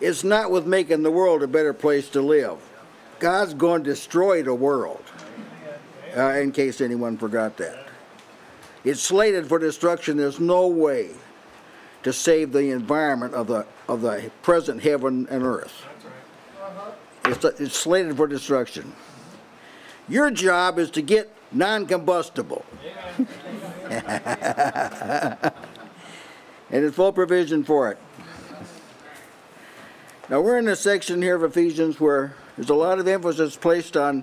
it's not with making the world a better place to live. God's going to destroy the world, uh, in case anyone forgot that. It's slated for destruction. There's no way to save the environment of the of the present heaven and earth. It's, it's slated for destruction. Your job is to get non-combustible. and it's full provision for it. Now we're in a section here of Ephesians where there's a lot of emphasis placed on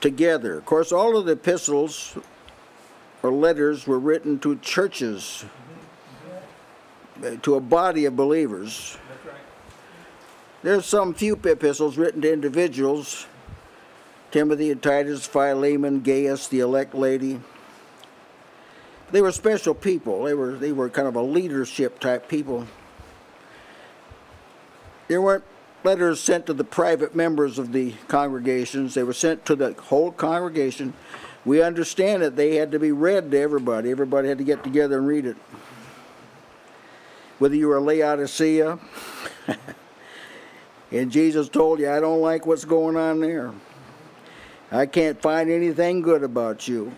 together. Of course, all of the epistles or letters were written to churches, uh, to a body of believers. There's some few epistles written to individuals, Timothy and Titus, Philemon, Gaius, the elect lady. They were special people. They were, they were kind of a leadership type people. There weren't letters sent to the private members of the congregations. They were sent to the whole congregation. We understand that they had to be read to everybody. Everybody had to get together and read it. Whether you were Laodicea, and Jesus told you, I don't like what's going on there. I can't find anything good about you.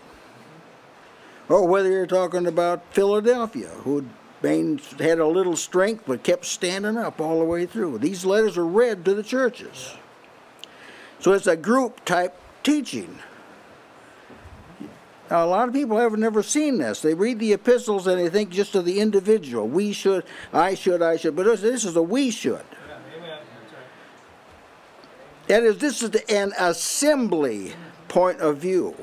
Or whether you're talking about Philadelphia, who had a little strength but kept standing up all the way through. These letters are read to the churches. So it's a group type teaching. Now, a lot of people have never seen this. They read the epistles and they think just of the individual. We should, I should, I should. But this is a we should. That is, this is an assembly point of view.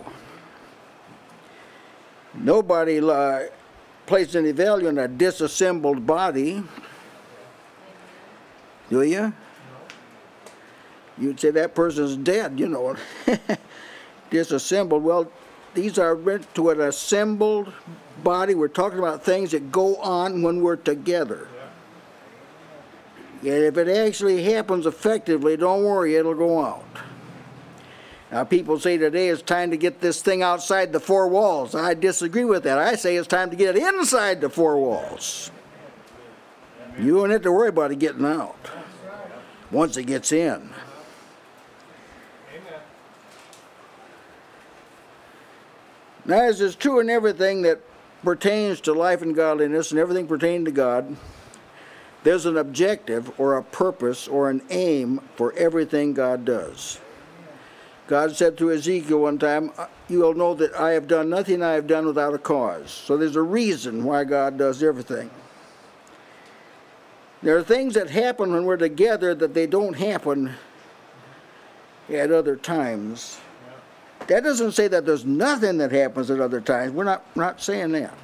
Nobody uh, place any value in a disassembled body. Do you? You'd say that person's dead, you know. Disassembled. Well, these are meant to an assembled body. We're talking about things that go on when we're together. And if it actually happens effectively, don't worry, it'll go out. Now, people say today it's time to get this thing outside the four walls. I disagree with that. I say it's time to get it inside the four walls. You don't have to worry about it getting out once it gets in. Now, as is true in everything that pertains to life and godliness and everything pertaining to God, there's an objective or a purpose or an aim for everything God does. God said to Ezekiel one time, uh, You will know that I have done nothing I have done without a cause. So there's a reason why God does everything. There are things that happen when we're together that they don't happen at other times. That doesn't say that there's nothing that happens at other times. We're not, not saying that.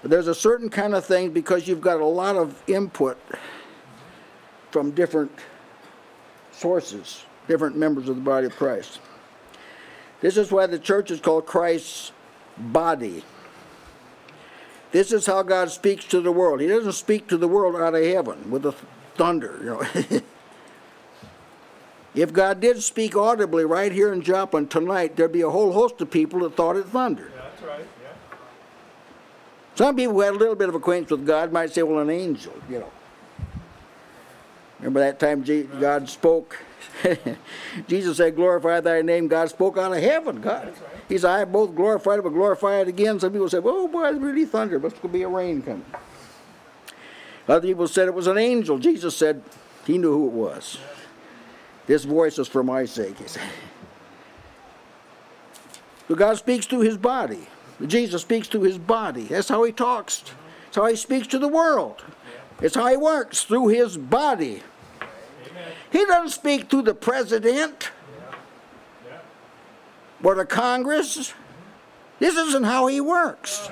But there's a certain kind of thing because you've got a lot of input from different sources different members of the body of Christ. This is why the church is called Christ's body. This is how God speaks to the world. He doesn't speak to the world out of heaven with a thunder, you know. if God did speak audibly right here in Joplin tonight, there'd be a whole host of people that thought it thundered. Yeah, that's right. Yeah. Some people who had a little bit of acquaintance with God might say, well, an angel, you know. Remember that time God spoke Jesus said, glorify thy name. God spoke out of heaven. God. He said, I both glorified it, but glorify it again. Some people said, oh boy, it's really thunder. Must be a rain coming. Other people said it was an angel. Jesus said he knew who it was. This voice is for my sake, he said. But God speaks to his body. Jesus speaks to his body. That's how he talks. That's how he speaks to the world. It's how he works, through his body. He doesn't speak to the president or the Congress. This isn't how he works.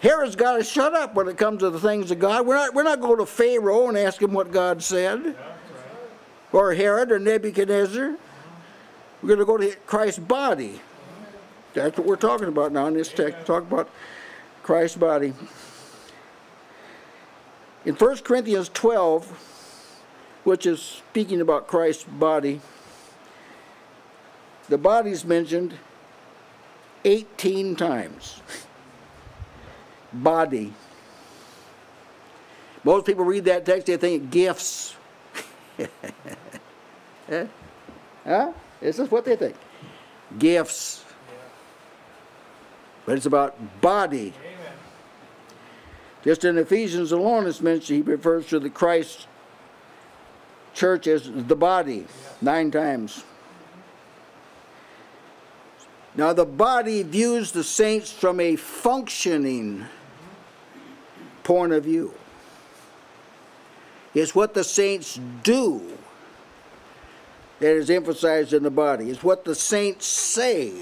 Herod's got to shut up when it comes to the things of God. We're not, we're not going to Pharaoh and ask him what God said. Or Herod or Nebuchadnezzar. We're going to go to Christ's body. That's what we're talking about now in this text. Talk about Christ's body. In 1 Corinthians 12, which is speaking about Christ's body. The body's mentioned 18 times. Body. Most people read that text, they think gifts. Huh? This is what they think. Gifts. But it's about body. Amen. Just in Ephesians alone, it's mentioned, he refers to the Christ church as the body nine times. Now, the body views the saints from a functioning point of view. It's what the saints do that is emphasized in the body. It's what the saints say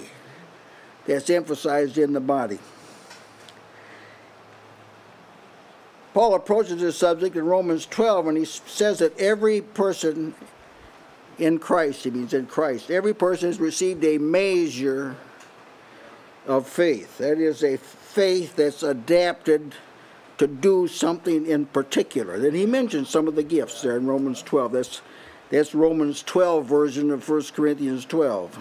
that's emphasized in the body. Paul approaches this subject in Romans 12 and he says that every person in Christ, he means in Christ, every person has received a measure of faith. That is a faith that's adapted to do something in particular. Then he mentions some of the gifts there in Romans 12. That's, that's Romans 12 version of 1 Corinthians 12.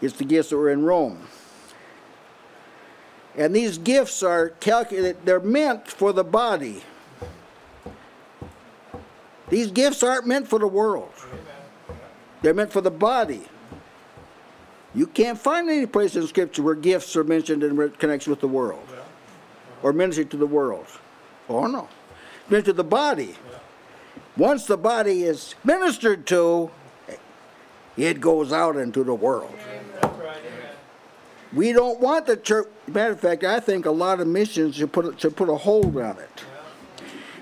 It's the gifts that were in Rome. And these gifts are calculated, they're meant for the body. These gifts aren't meant for the world. They're meant for the body. You can't find any place in Scripture where gifts are mentioned in connection with the world or ministry to the world. Oh no. Ministry to the body. Once the body is ministered to, it goes out into the world. That's right. Amen. We don't want the church. Matter of fact, I think a lot of missions should put a, should put a hold on it.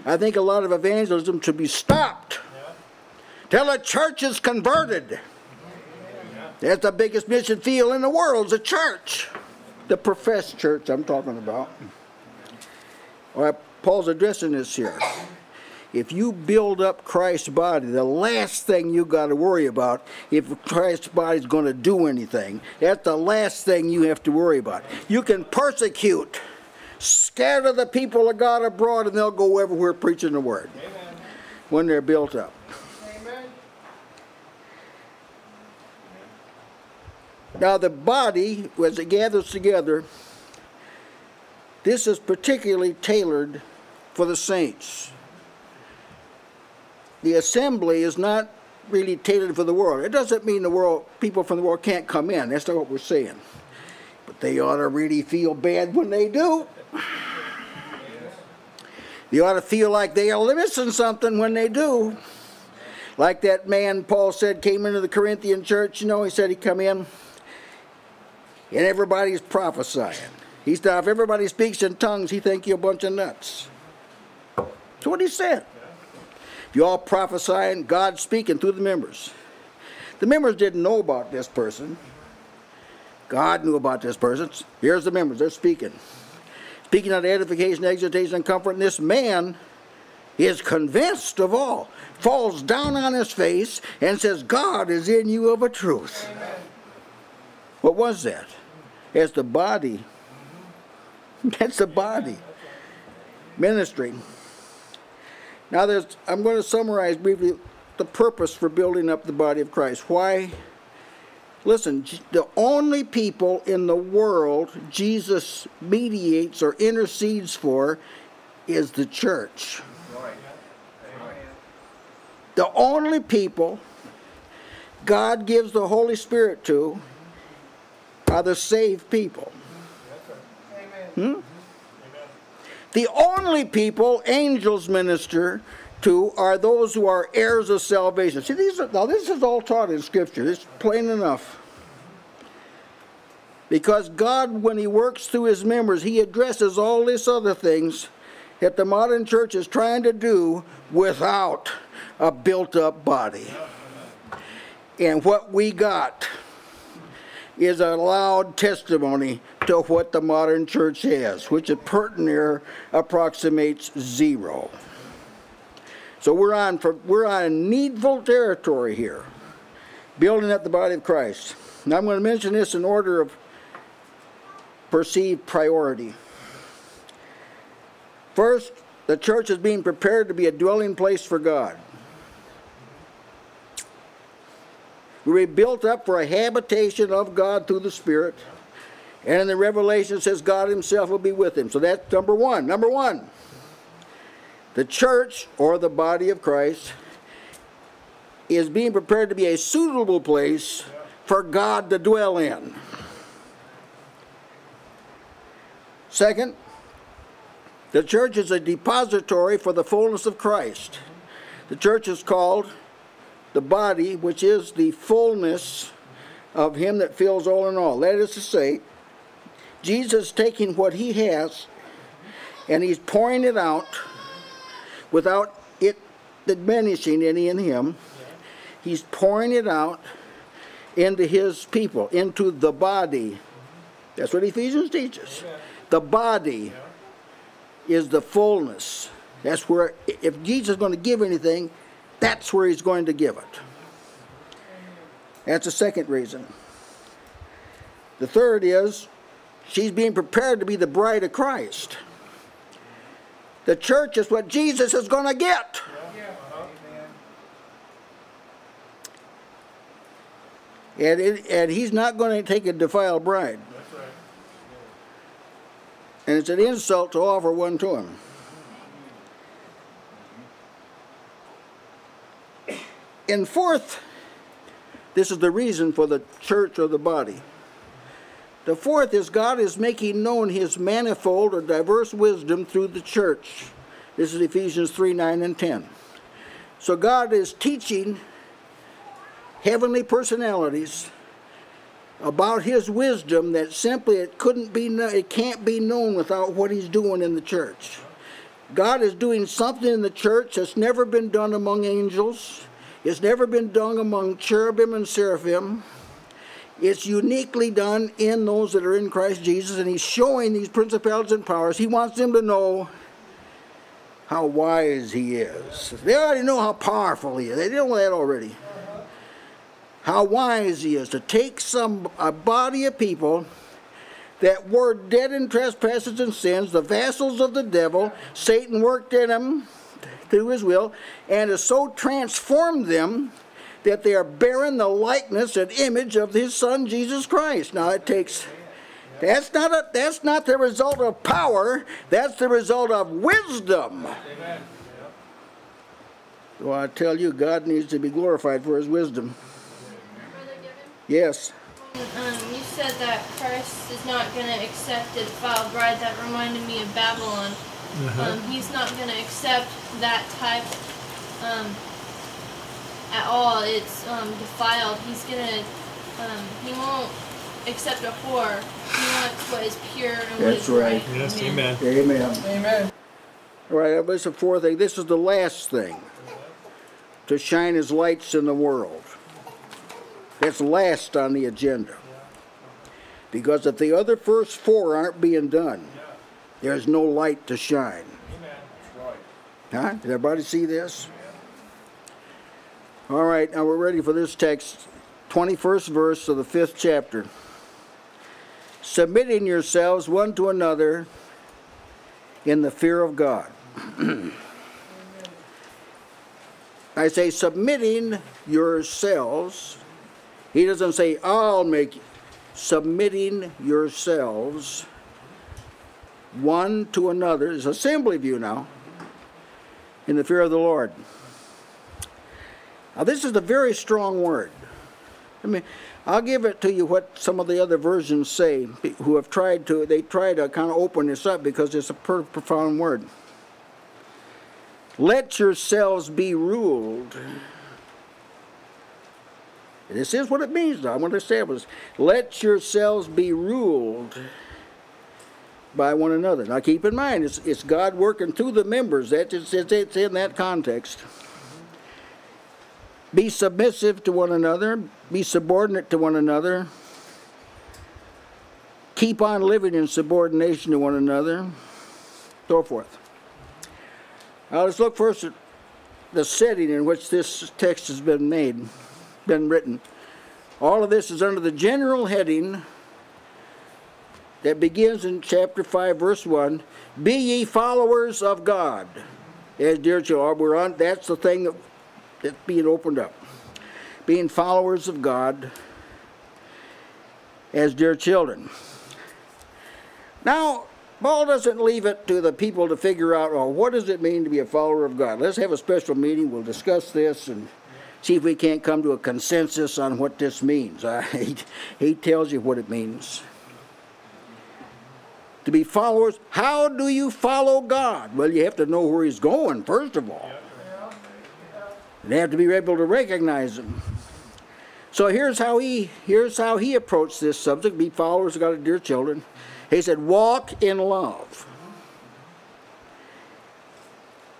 I think a lot of evangelism should be stopped till the church is converted. That's the biggest mission field in the world, the church, the professed church I'm talking about. All right, Paul's addressing this here. If you build up Christ's body, the last thing you got to worry about, if Christ's body is going to do anything, that's the last thing you have to worry about. You can persecute, scatter the people of God abroad, and they'll go everywhere preaching the word Amen. when they're built up. Amen. Now, the body, as it gathers together, this is particularly tailored for the saints. The assembly is not really tailored for the world. It doesn't mean the world, people from the world can't come in. That's not what we're saying. But they ought to really feel bad when they do. They ought to feel like they are missing something when they do. Like that man Paul said came into the Corinthian church, you know, he said he come in and everybody's prophesying. He said, if everybody speaks in tongues, he think you're a bunch of nuts. That's what he said. You all prophesying, God speaking through the members. The members didn't know about this person. God knew about this person. Here's the members, they're speaking. Speaking of edification, exhortation, and comfort, and this man is convinced of all, falls down on his face, and says, God is in you of a truth. What was that? It's the body. That's the body. Ministry. Now there's I'm going to summarize briefly the purpose for building up the body of Christ. Why? Listen, the only people in the world Jesus mediates or intercedes for is the church. The only people God gives the Holy Spirit to are the saved people. Hmm? The only people angels minister to are those who are heirs of salvation. See, these are, now this is all taught in Scripture. It's plain enough. Because God, when He works through His members, He addresses all these other things that the modern church is trying to do without a built up body. And what we got is a loud testimony to what the modern church has, which at Pertinier approximates zero. So we're on for, we're on needful territory here, building up the body of Christ. Now I'm going to mention this in order of perceived priority. First, the church is being prepared to be a dwelling place for God. We're built up for a habitation of God through the Spirit. And in the Revelation says God Himself will be with him. So that's number one. Number one. the church or the body of Christ is being prepared to be a suitable place for God to dwell in. Second, the church is a depository for the fullness of Christ. The church is called the body, which is the fullness of Him that fills all in all. That is to say, Jesus taking what He has and He's pouring it out without it diminishing any in Him. He's pouring it out into His people, into the body. That's what Ephesians teaches. The body is the fullness. That's where, if Jesus is going to give anything, that's where he's going to give it. That's the second reason. The third is she's being prepared to be the bride of Christ. The church is what Jesus is going to get. And, it, and he's not going to take a defiled bride. And it's an insult to offer one to him. And fourth, this is the reason for the church or the body. The fourth is God is making known his manifold or diverse wisdom through the church. This is Ephesians 3 9 and 10. So God is teaching heavenly personalities about his wisdom that simply it couldn't be it can't be known without what he's doing in the church. God is doing something in the church that's never been done among angels. It's never been done among cherubim and seraphim. It's uniquely done in those that are in Christ Jesus, and he's showing these principalities and powers. He wants them to know how wise he is. They already know how powerful he is. They know that already how wise he is to take some a body of people that were dead in trespasses and sins, the vassals of the devil. Satan worked in them through his will, and has so transformed them that they are bearing the likeness and image of his son Jesus Christ. Now it takes that's not a, that's not the result of power, that's the result of wisdom. Amen. So I tell you, God needs to be glorified for his wisdom. Yes. Um, you said that Christ is not going to accept a defiled bride. That reminded me of Babylon. Uh-huh. Um, he's not going to accept that type um, at all. It's um, defiled. He's going to, um, he won't accept a whore. He wants what is pure and That's what is right. right. Yes, amen. Amen. Amen. All right, that's the fourth thing. This is the last thing to shine his lights in the world. That's last on the agenda. Because if the other first four aren't being done, there's no light to shine. Huh? Did everybody see this? All right, now we're ready for this text. 21st verse of the fifth chapter. Submitting yourselves one to another in the fear of God. I say, submitting yourselves he doesn't say, I'll make submitting yourselves one to another. It's assembly view now in the fear of the Lord. Now, this is a very strong word. I mean, I'll give it to you what some of the other versions say who have tried to, they try to kind of open this up because it's a profound word. Let yourselves be ruled this is what it means, I want to say was Let yourselves be ruled by one another. Now keep in mind, it's, it's God working through the members. That's, it's, it's in that context. Be submissive to one another. Be subordinate to one another. Keep on living in subordination to one another. So forth. Now let's look first at the setting in which this text has been made been written. All of this is under the general heading that begins in chapter 5, verse 1 Be ye followers of God. As dear children, we're on, that's the thing that, that's being opened up. Being followers of God as dear children. Now, Paul doesn't leave it to the people to figure out, oh, what does it mean to be a follower of God? Let's have a special meeting. We'll discuss this and see if we can't come to a consensus on what this means. Uh, he, he tells you what it means. To be followers, how do you follow God? Well, you have to know where He's going, first of all. You have to be able to recognize Him. So here's how he here's how he approached this subject. Be followers of God, dear children. He said, walk in love.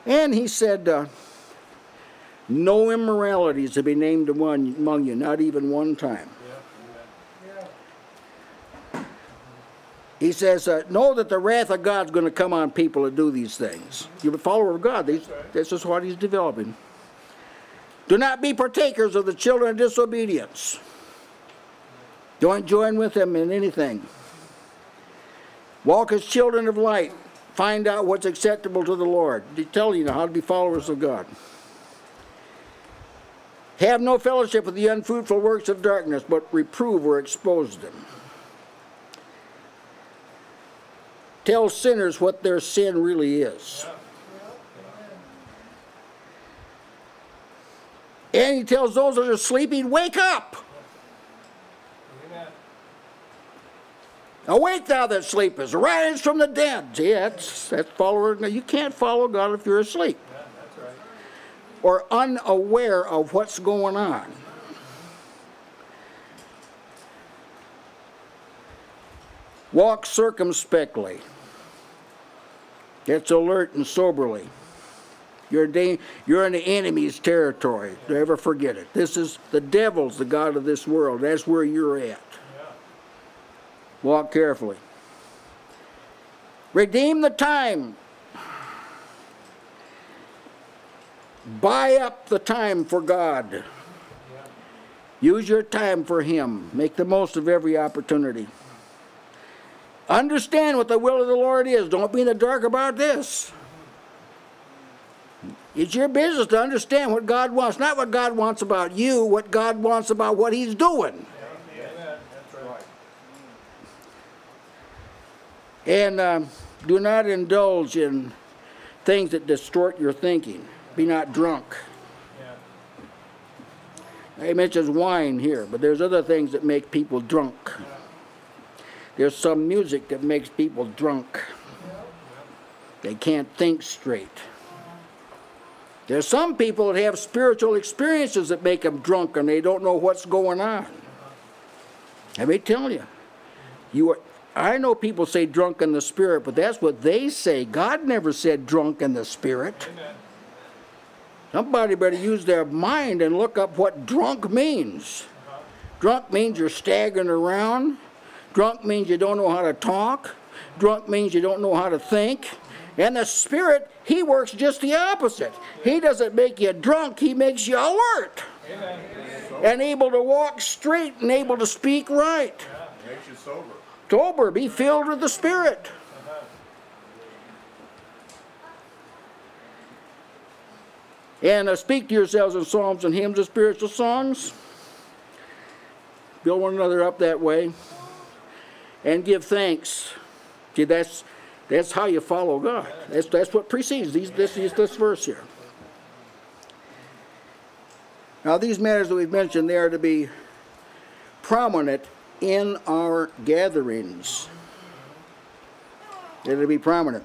And he said, uh, no immorality is to be named among you, not even one time. He says, uh, know that the wrath of God's going to come on people that do these things. You're a follower of God. These, this is what he's developing. Do not be partakers of the children of disobedience. Don't join with them in anything. Walk as children of light. Find out what's acceptable to the Lord. They tell you how to be followers of God. Have no fellowship with the unfruitful works of darkness, but reprove or expose them. Tell sinners what their sin really is. And he tells those that are sleeping, wake up. Awake thou that sleepest, arise from the dead. See, that's, that's follower. You can't follow God if you're asleep. Yeah. Or unaware of what's going on. Walk circumspectly. It's alert and soberly. You're, you're in the enemy's territory. Never forget it. This is the devil's the God of this world. That's where you're at. Walk carefully. Redeem the time. Buy up the time for God. Use your time for Him. Make the most of every opportunity. Understand what the will of the Lord is. Don't be in the dark about this. It's your business to understand what God wants, not what God wants about you, what God wants about what He's doing. And um, do not indulge in things that distort your thinking. Be not drunk. He mentions wine here, but there's other things that make people drunk. There's some music that makes people drunk. They can't think straight. There's some people that have spiritual experiences that make them drunk and they don't know what's going on. Let me tell you, you are, I know people say drunk in the spirit, but that's what they say. God never said drunk in the spirit. Amen. Somebody better use their mind and look up what drunk means. Drunk means you're staggering around. Drunk means you don't know how to talk. Drunk means you don't know how to think. And the Spirit, He works just the opposite. He doesn't make you drunk, He makes you alert. Amen. And able to walk straight and able to speak right. Makes you sober sober, be filled with the Spirit. And uh, speak to yourselves in psalms and hymns and spiritual songs. Build one another up that way. And give thanks. See, that's, that's how you follow God. That's, that's what precedes these, this, this, this verse here. Now, these matters that we've mentioned, they are to be prominent in our gatherings. They're to be prominent.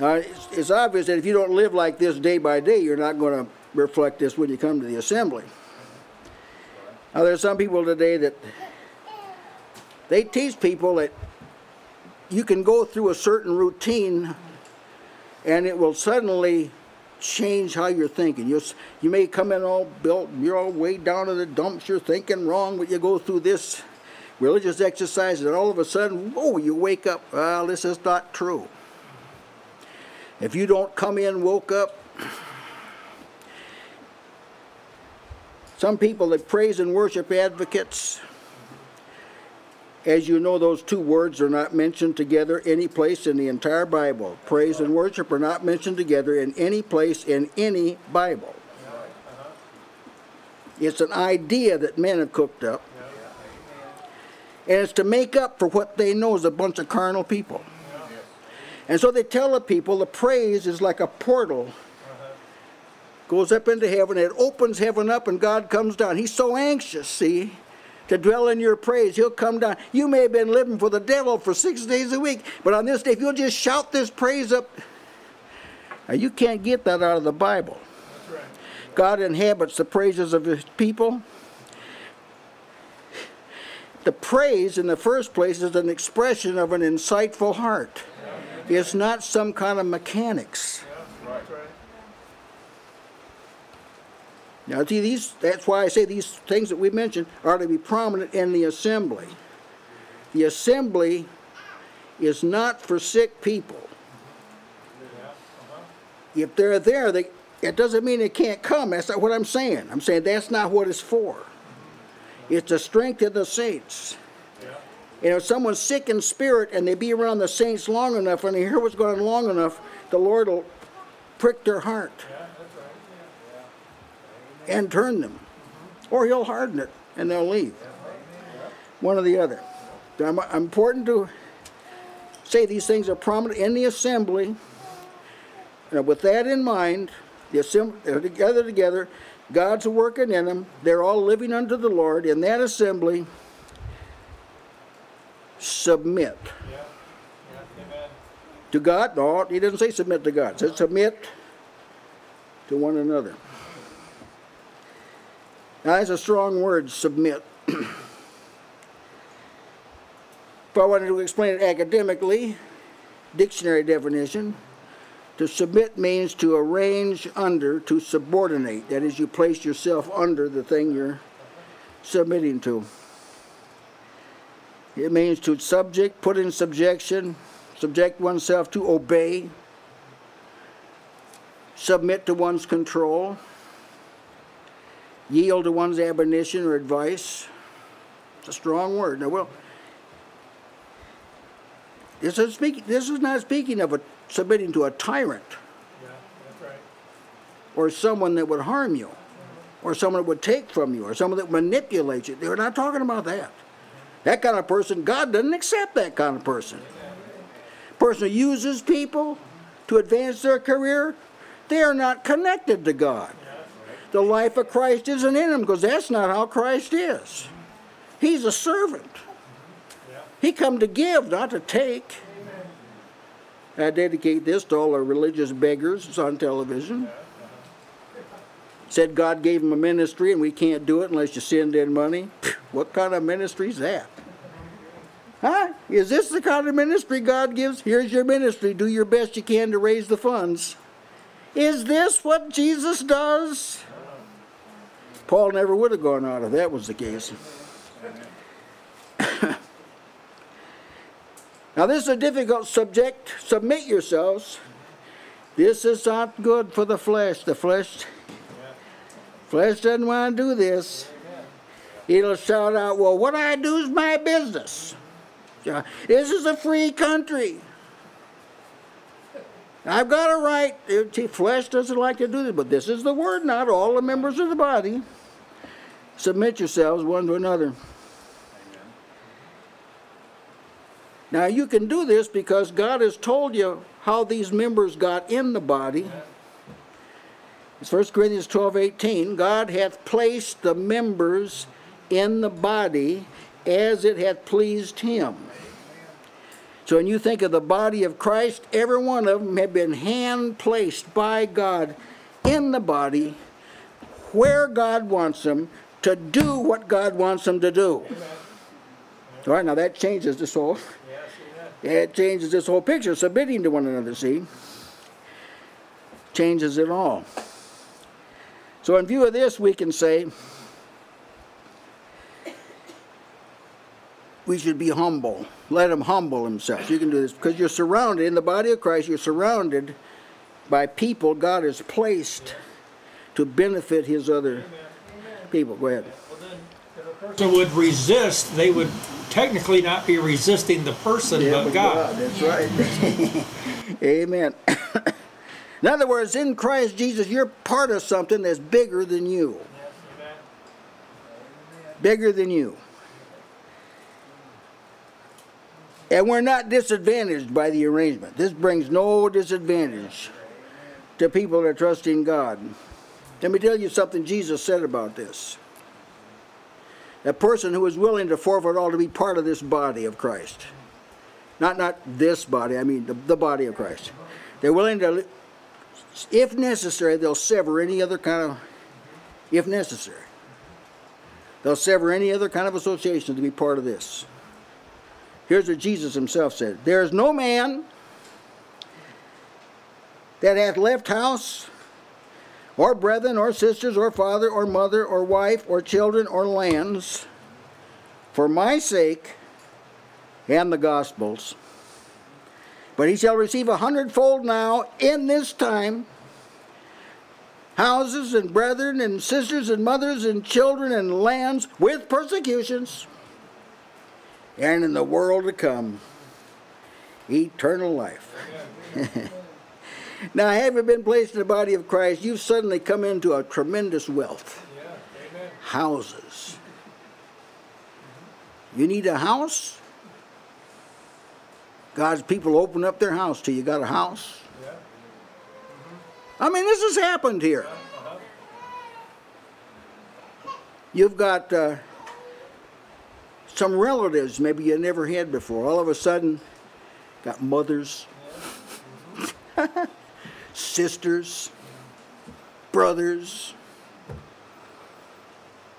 Now, it's, it's, obvious that if you don't live like this day by day, you're not going to reflect this when you come to the assembly. Now, there's some people today that they teach people that you can go through a certain routine and it will suddenly change how you're thinking. You you may come in all built, you're all way down in the dumps, you're thinking wrong, but you go through this religious exercise, and all of a sudden, whoa, you wake up. Well, this is not true. If you don't come in woke up, some people that praise and worship advocates as you know, those two words are not mentioned together any place in the entire Bible. Praise and worship are not mentioned together in any place in any Bible. It's an idea that men have cooked up. And it's to make up for what they know is a bunch of carnal people. And so they tell the people the praise is like a portal. Goes up into heaven, it opens heaven up, and God comes down. He's so anxious, see, to dwell in your praise. He'll come down. You may have been living for the devil for six days a week, but on this day, if you'll just shout this praise up, now you can't get that out of the Bible. God inhabits the praises of his people. The praise, in the first place, is an expression of an insightful heart. It's not some kind of mechanics. Now, see, these, that's why I say these things that we mentioned are to be prominent in the assembly. The assembly is not for sick people. If they're there, they, it doesn't mean they can't come. That's not what I'm saying. I'm saying that's not what it's for. It's to strengthen the saints. You know, if someone's sick in spirit and they be around the saints long enough and they hear what's going on long enough, the Lord will prick their heart and turn them. Or he'll harden it and they'll leave. One or the other. I'm, I'm important to say these things are prominent in the assembly. And with that in mind, the assembly, they're uh, together together. God's working in them. They're all living unto the Lord in that assembly submit. Yeah. Yeah. To God? No, he didn't say submit to God. He said submit to one another. Now, that's a strong word, submit. if I wanted to explain it academically, dictionary definition, to submit means to arrange under, to subordinate. That is, you place yourself under the thing you're submitting to. It means to subject, put in subjection, subject oneself to obey, submit to one's control, yield to one's admonition or advice. It's a strong word. Now, well, this is, speaking, this is not speaking of a, submitting to a tyrant yeah, that's right. or someone that would harm you mm-hmm. or someone that would take from you or someone that manipulates you. They're not talking about that. That kind of person, God doesn't accept that kind of person. Person who uses people to advance their career, they are not connected to God. The life of Christ isn't in him because that's not how Christ is. He's a servant. He come to give, not to take. I dedicate this to all the religious beggars it's on television. Said God gave him a ministry and we can't do it unless you send in money. What kind of ministry is that? Huh? Is this the kind of ministry God gives? Here's your ministry. Do your best you can to raise the funds. Is this what Jesus does? Paul never would have gone out if that was the case. now, this is a difficult subject. Submit yourselves. This is not good for the flesh. The flesh, flesh doesn't want to do this. It'll shout out, Well, what I do is my business. This is a free country. I've got a right. Flesh doesn't like to do this, but this is the word, not all the members of the body. Submit yourselves one to another. Now you can do this because God has told you how these members got in the body. It's 1 Corinthians 12, 18. God hath placed the members in the body as it hath pleased him. So when you think of the body of Christ, every one of them have been hand placed by God in the body where God wants them to do what God wants them to do. All right, now that changes this whole. It changes this whole picture, submitting to one another, see? Changes it all. So, in view of this, we can say we should be humble. Let him humble himself. You can do this because you're surrounded in the body of Christ. You're surrounded by people God has placed to benefit His other people. Go ahead. Well, then, if a person would resist, they would technically not be resisting the person, Yeah, but God. That's right. Amen. in other words, in Christ Jesus, you're part of something that's bigger than you. Bigger than you. And we're not disadvantaged by the arrangement. This brings no disadvantage to people that are trusting God. Let me tell you something Jesus said about this. A person who is willing to forfeit all to be part of this body of Christ. Not not this body, I mean the, the body of Christ. They're willing to, if necessary, they'll sever any other kind of, if necessary. They'll sever any other kind of association to be part of this. Here's what Jesus himself said There is no man that hath left house, or brethren, or sisters, or father, or mother, or wife, or children, or lands, for my sake and the Gospels. But he shall receive a hundredfold now in this time houses and brethren and sisters and mothers and children and lands with persecutions, and in the world to come, eternal life. now, having been placed in the body of Christ, you've suddenly come into a tremendous wealth. Houses. You need a house? God's people open up their house to you. Got a house? I mean, this has happened here. You've got uh, some relatives maybe you never had before. All of a sudden, got mothers, sisters, brothers.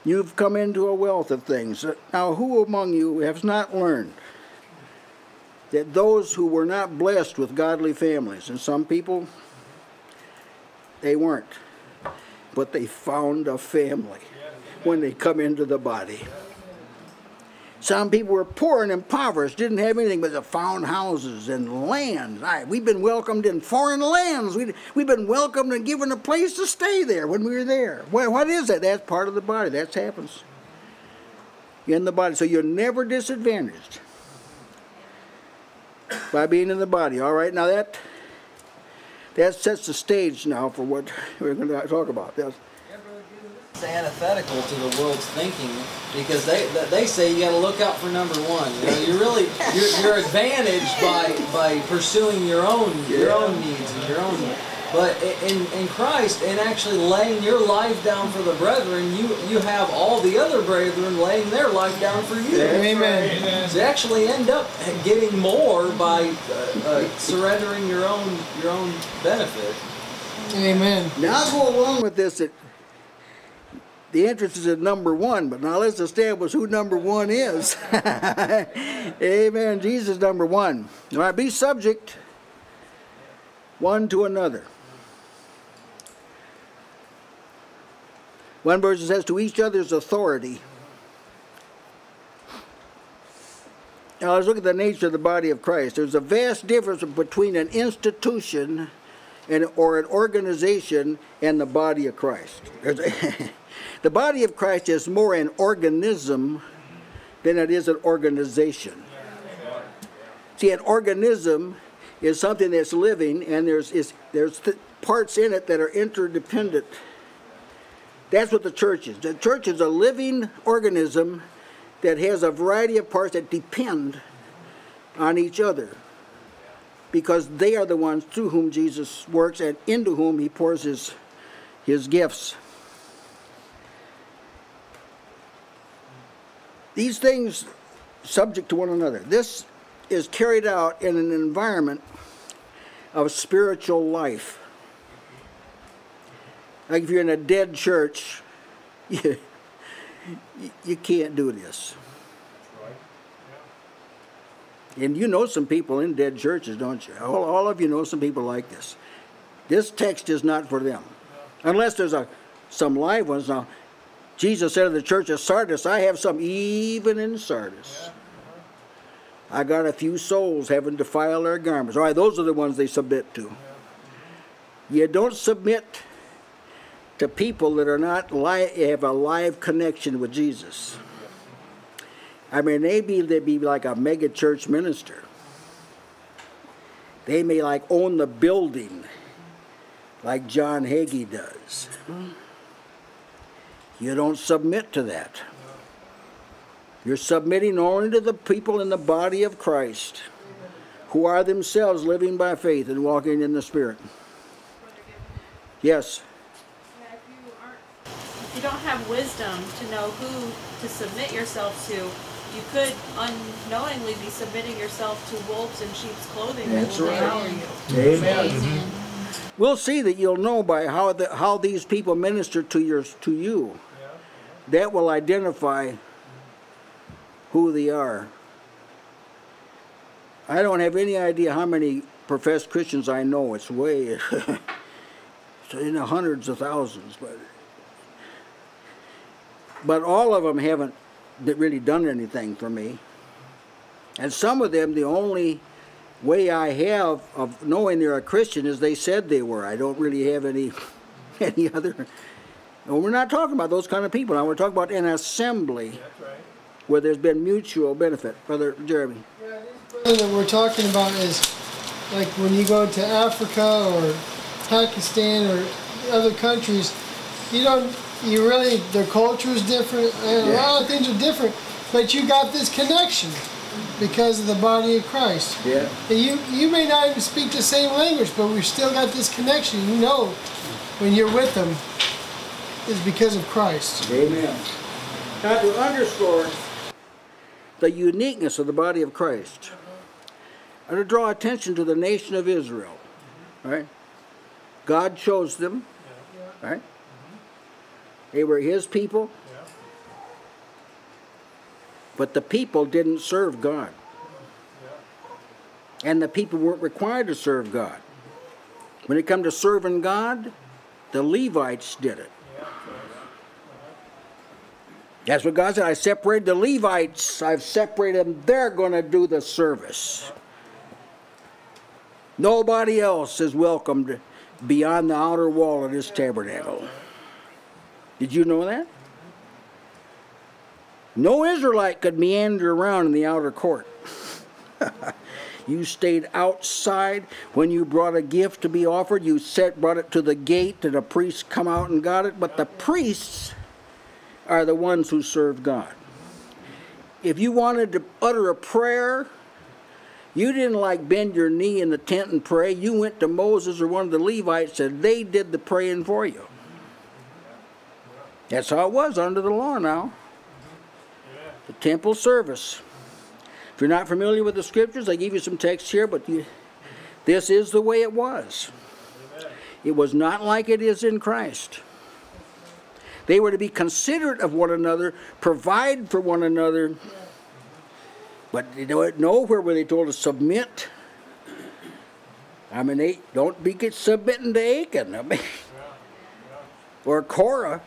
You've come into a wealth of things. Now, who among you has not learned that those who were not blessed with godly families, and some people they weren't. But they found a family when they come into the body. Some people were poor and impoverished, didn't have anything but the found houses and lands. Right, we've been welcomed in foreign lands. We, we've been welcomed and given a place to stay there when we were there. What, what is that? That's part of the body. That happens in the body. So you're never disadvantaged by being in the body. All right, now that that sets the stage now for what we're going to talk about. Yes. It's antithetical to the world's thinking because they they say you got to look out for number one. You know, you're really you're, you're advantaged by by pursuing your own your own needs and your own but in, in Christ, and actually laying your life down for the brethren, you, you have all the other brethren laying their life down for you. Amen. So you actually end up getting more by uh, uh, surrendering your own your own benefit. Amen. Now I'll go along with this that the interest is at number one, but now let's establish who number one is. Amen. Jesus is number one. All right, be subject one to another. One verse says, to each other's authority. Now let's look at the nature of the body of Christ. There's a vast difference between an institution and, or an organization and the body of Christ. The body of Christ is more an organism than it is an organization. See, an organism is something that's living, and there's, is, there's parts in it that are interdependent. That's what the church is. The church is a living organism that has a variety of parts that depend on each other because they are the ones through whom Jesus works and into whom he pours his, his gifts. These things subject to one another. This is carried out in an environment of spiritual life. Like if you're in a dead church, you, you can't do this. And you know some people in dead churches, don't you? All, all of you know some people like this. This text is not for them. Unless there's a some live ones. Now, Jesus said to the church of Sardis, I have some even in Sardis. I got a few souls having defiled their garments. All right, those are the ones they submit to. You don't submit to people that are not li- have a live connection with Jesus. I mean, they be they be like a mega church minister. They may like own the building, like John Hagee does. You don't submit to that. You're submitting only to the people in the body of Christ who are themselves living by faith and walking in the Spirit. Yes. Yeah, if you if you don't have wisdom to know who to submit yourself to, you could unknowingly be submitting yourself to wolves in sheep's clothing That's right. devour you. Amen. We'll see that you'll know by how the, how these people minister to your to you. That will identify who they are. I don't have any idea how many professed Christians I know. It's way in the hundreds of thousands, but but all of them haven't really done anything for me. And some of them, the only way I have of knowing they're a Christian is they said they were. I don't really have any any other. And we're not talking about those kind of people. Now we're talking about an assembly That's right. where there's been mutual benefit. Brother Jeremy. brother that we're talking about is like when you go to Africa or Pakistan or other countries, you don't, you really, their culture is different, and a lot of things are different, but you got this connection because of the body of Christ. Yeah. And you, you may not even speak the same language, but we've still got this connection. You know when you're with them is because of Christ. Amen. Now to underscore the uniqueness of the body of Christ, and to draw attention to the nation of Israel, right? God chose them, right? They were His people, but the people didn't serve God, and the people weren't required to serve God. When it come to serving God, the Levites did it. That's what God said. I separated the Levites. I've separated them. They're going to do the service. Nobody else is welcomed beyond the outer wall of this tabernacle. Did you know that? No Israelite could meander around in the outer court. you stayed outside when you brought a gift to be offered. You set, brought it to the gate, and the priests come out and got it. But the priests are the ones who serve God. If you wanted to utter a prayer, you didn't like bend your knee in the tent and pray. You went to Moses or one of the Levites and they did the praying for you. That's how it was under the law now. The temple service. If you're not familiar with the scriptures, I give you some text here, but you, this is the way it was. It was not like it is in Christ. They were to be considerate of one another, provide for one another. But you know, nowhere were they told to submit. I mean, they don't be get submitting to Achan. I mean, or Korah.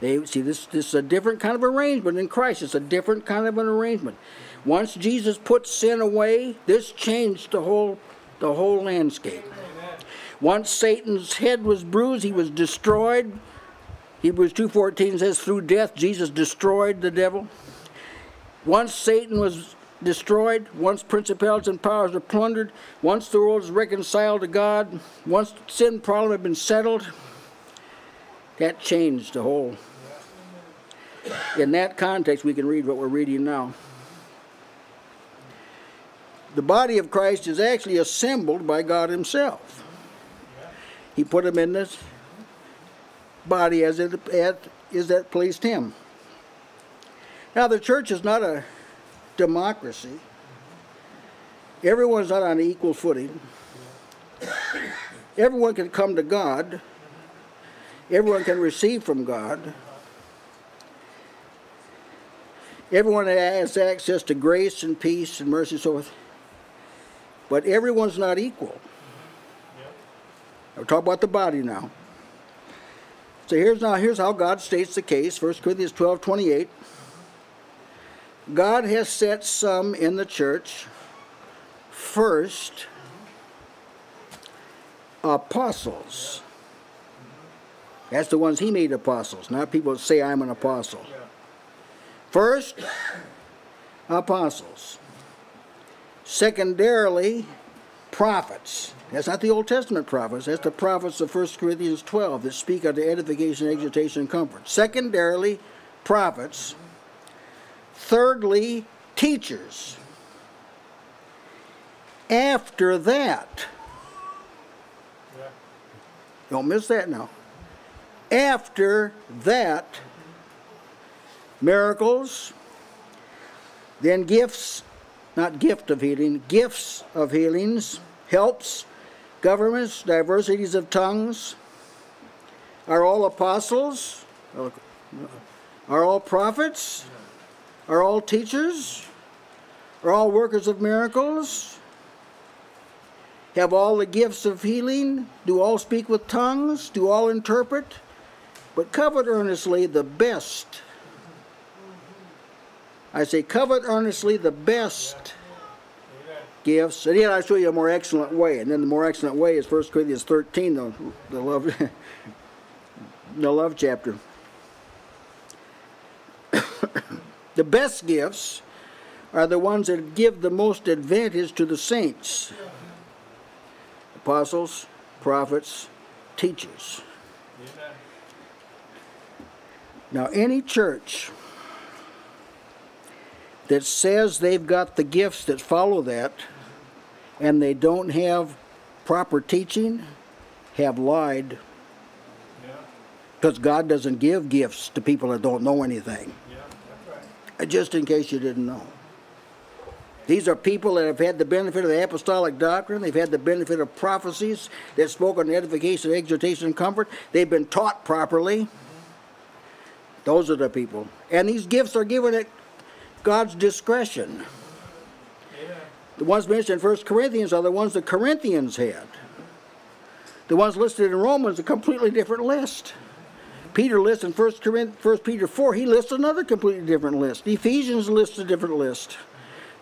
They see this. This is a different kind of arrangement in Christ. It's a different kind of an arrangement. Once Jesus put sin away, this changed the whole the whole landscape. Once Satan's head was bruised, he was destroyed. Hebrews 2.14 says, through death, Jesus destroyed the devil. Once Satan was destroyed, once principalities and powers were plundered, once the world was reconciled to God, once sin problem had been settled, that changed the whole. In that context, we can read what we're reading now. The body of Christ is actually assembled by God Himself. He put him in this body as it as that pleased him. Now the church is not a democracy. Everyone's not on equal footing. Everyone can come to God. Everyone can receive from God. Everyone has access to grace and peace and mercy and so forth. But everyone's not equal. I'll talking about the body now. So here's now here's how God states the case. 1 Corinthians 12, 28. God has set some in the church first apostles. That's the ones he made apostles, not people that say I'm an apostle. First, apostles. Secondarily, prophets. That's not the Old Testament prophets. That's the prophets of 1 Corinthians 12 that speak of the edification, exhortation, and comfort. Secondarily, prophets. Thirdly, teachers. After that, don't miss that now. After that, miracles, then gifts, not gift of healing, gifts of healings, helps, governments, diversities of tongues. Are all apostles? Are all prophets? Are all teachers? Are all workers of miracles? Have all the gifts of healing? Do all speak with tongues? Do all interpret? But covet earnestly the best. I say, covet earnestly the best gifts. And yet I show you a more excellent way. And then the more excellent way is 1 Corinthians 13, the, the love the love chapter. the best gifts are the ones that give the most advantage to the saints apostles, prophets, teachers. Now, any church that says they've got the gifts that follow that and they don't have proper teaching have lied because God doesn't give gifts to people that don't know anything. Uh, Just in case you didn't know. These are people that have had the benefit of the apostolic doctrine. They've had the benefit of prophecies that spoke on edification, exhortation, and comfort. They've been taught properly. Those are the people. And these gifts are given at God's discretion. The ones mentioned in 1 Corinthians are the ones the Corinthians had. The ones listed in Romans, a completely different list. Peter lists in 1, Corinth, 1 Peter 4, he lists another completely different list. Ephesians lists a different list.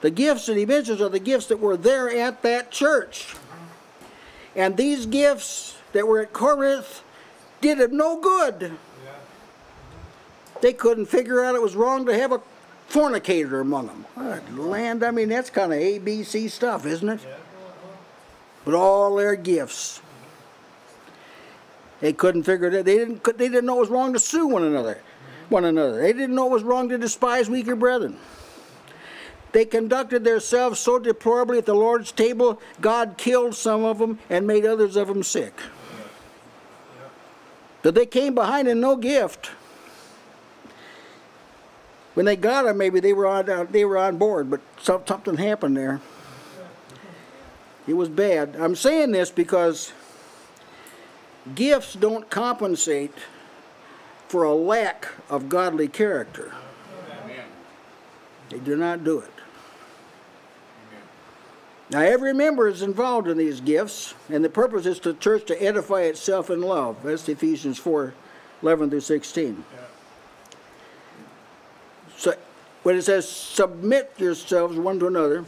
The gifts that he mentions are the gifts that were there at that church. And these gifts that were at Corinth did it no good. They couldn't figure out it was wrong to have a fornicator among them. Good land, I mean, that's kind of ABC stuff, isn't it? But all their gifts. They couldn't figure it out. They didn't, they didn't know it was wrong to sue one another. One another. They didn't know it was wrong to despise weaker brethren. They conducted themselves so deplorably at the Lord's table, God killed some of them and made others of them sick. But they came behind in no gift. When they got them, maybe they were on uh, they were on board, but some, something happened there. It was bad. I'm saying this because gifts don't compensate for a lack of godly character. They do not do it. Now, every member is involved in these gifts, and the purpose is for the church to edify itself in love. That's Ephesians 4 11 through 16. So, when it says submit yourselves one to another,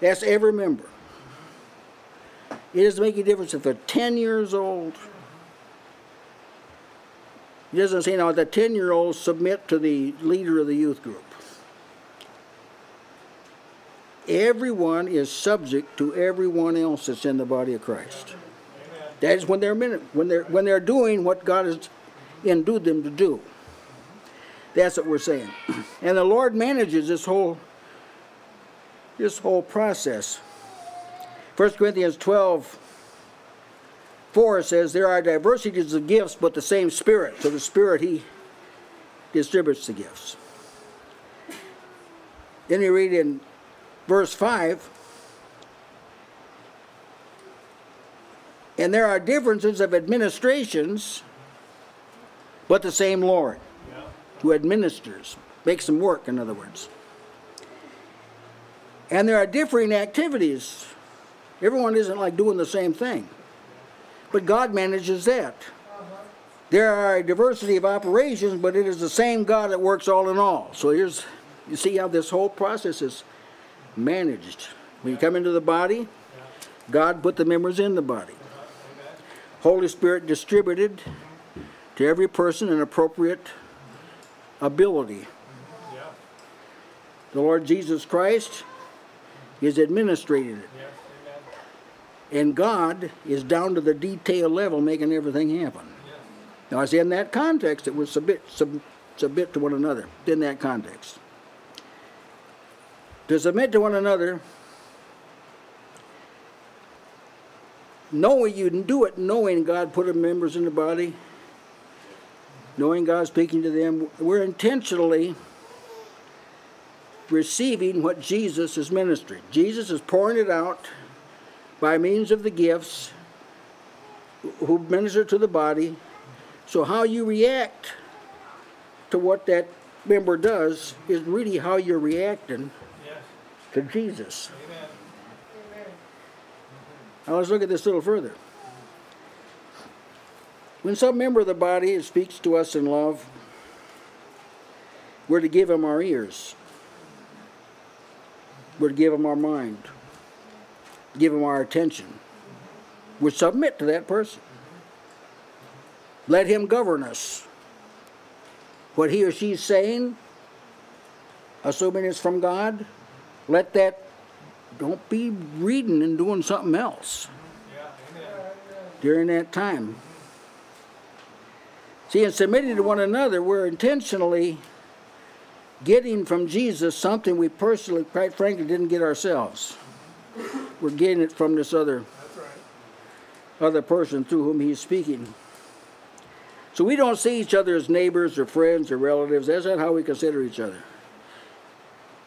that's every member. It doesn't make a difference if they're 10 years old. It doesn't say now the 10 year olds submit to the leader of the youth group. Everyone is subject to everyone else that's in the body of Christ. That is when they're when they're when they're doing what God has endued them to do. That's what we're saying. And the Lord manages this whole this whole process. 1 Corinthians 12 4 says, There are diversities of gifts, but the same Spirit. So the Spirit, He distributes the gifts. Then you read in verse 5 And there are differences of administrations, but the same Lord who administers, makes them work, in other words. And there are differing activities. Everyone isn't like doing the same thing. But God manages that. There are a diversity of operations, but it is the same God that works all in all. So here's, you see how this whole process is managed. When you come into the body, God put the members in the body. Holy Spirit distributed to every person an appropriate ability. The Lord Jesus Christ is administrating it. And God is down to the detail level making everything happen. Now, it's in that context that we submit, sub, submit to one another, in that context. to submit to one another, knowing you do it, knowing God put them members in the body, knowing God speaking to them, we're intentionally receiving what Jesus is ministering. Jesus is pouring it out by means of the gifts who minister to the body. So how you react to what that member does is really how you're reacting Yes. to Jesus. Amen. Now let's look at this a little further. When some member of the body speaks to us in love, we're to give him our ears. We're to give him our mind. Give him our attention. We submit to that person. Let him govern us. What he or she's saying, assuming it's from God, let that don't be reading and doing something else during that time. See, in submitting to one another, we're intentionally getting from Jesus something we personally, quite frankly, didn't get ourselves. We're getting it from this other right. other person through whom he's speaking. So we don't see each other as neighbors or friends or relatives. That's not how we consider each other.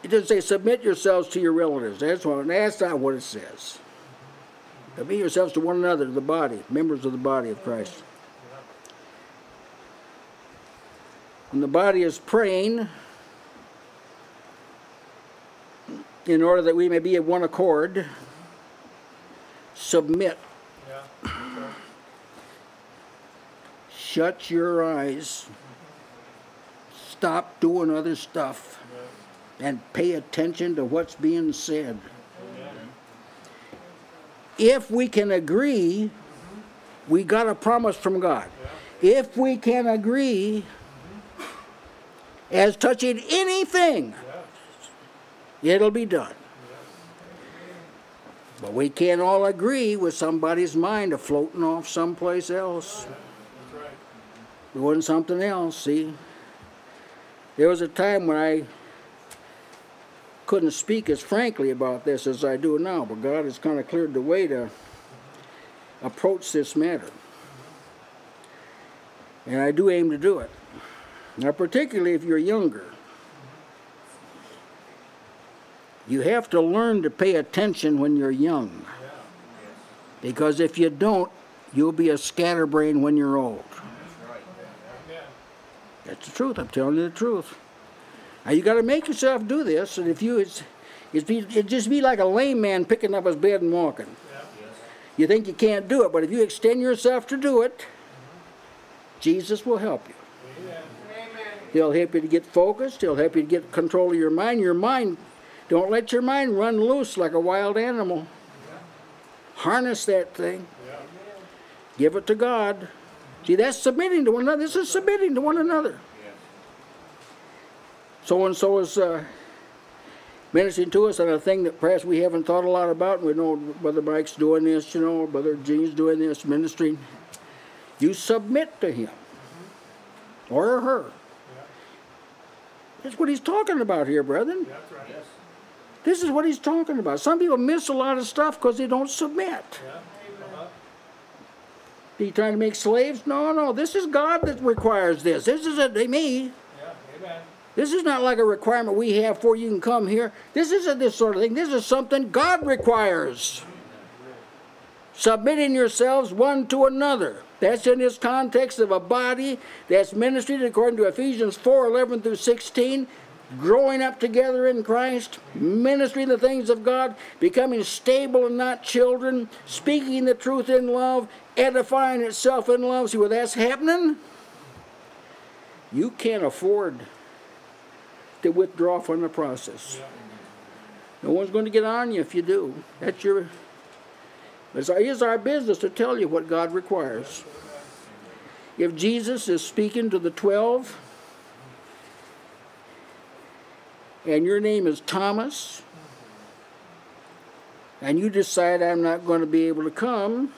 It doesn't say submit yourselves to your relatives. That's what, that's not what it says. Submit yourselves to one another, to the body, members of the body of Christ. When the body is praying, in order that we may be of one accord, submit Yeah. shut your eyes, stop doing other stuff, and pay attention to what's being said. If we can agree, we got a promise from God. If we can agree as touching anything, it'll be done. But we can't all agree with somebody's mind of floating off someplace else doing something else, see? There was a time when I couldn't speak as frankly about this as I do now, but God has kind of cleared the way to approach this matter. And I do aim to do it. Now, particularly if you're younger, you have to learn to pay attention when you're young. Because if you don't, you'll be a scatterbrain when you're old. That's the truth. I'm telling you the truth. Now you got to make yourself do this, and if you, it's be, it'd just be like a lame man picking up his bed and walking. You think you can't do it, but if you extend yourself to do it, Jesus will help you. He'll help you to get focused. He'll help you to get control of your mind. Your mind, don't let your mind run loose like a wild animal. Harness that thing. Give it to God. See, that's submitting to one another. This is submitting to one another. So and so is uh, ministering to us on a thing that perhaps we haven't thought a lot about. We know Brother Mike's doing this, you know, Brother Gene's doing this, ministering. You submit to him or her. That's what he's talking about here, brethren. That's right. This is what he's talking about. Some people miss a lot of stuff because they don't submit. Yeah. Uh-huh. Are you trying to make slaves? No, no. This is God that requires this. This isn't me. Yeah. Amen. This is not like a requirement we have for you can come here. This isn't this sort of thing. This is something God requires. Submitting yourselves one to another. That's in this context of a body that's ministered according to Ephesians 4 11 through 16. Growing up together in Christ, ministering the things of God, becoming stable and not children, speaking the truth in love, edifying itself in love. See where that's happening? You can't afford to withdraw from the process. No one's going to get on you if you do. That's your. It's our, business to tell you what God requires. If Jesus is speaking to the twelve, and your name is Thomas, and you decide I'm not going to be able to come,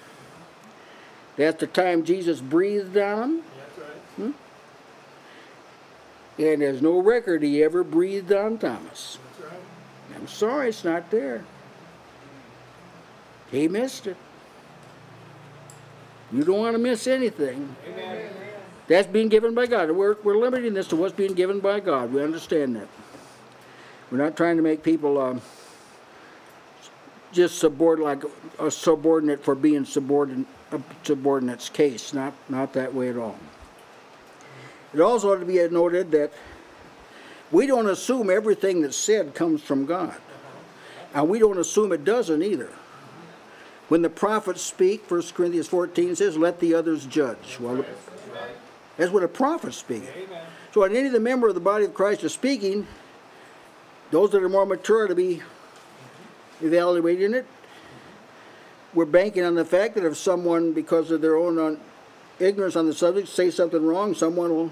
that's the time Jesus breathed on them. That's right. Hmm? And there's no record he ever breathed on Thomas. That's right. I'm sorry, it's not there. He missed it. You don't want to miss anything. That's being given by God. We're, we're limiting this to what's being given by God. We understand that. We're not trying to make people um, just subordinate, like a subordinate for being subordinate, a subordinate's case. Not, not that way at all. It also ought to be noted that we don't assume everything that's said comes from God. And we don't assume it doesn't either. When the prophets speak, 1 Corinthians 14 says, let the others judge. Well, that's what a prophet speaks. So when any of the member of the body of Christ is speaking, those that are more mature to be evaluating it. We're banking on the fact that if someone, because of their own un- ignorance on the subject, say something wrong, someone will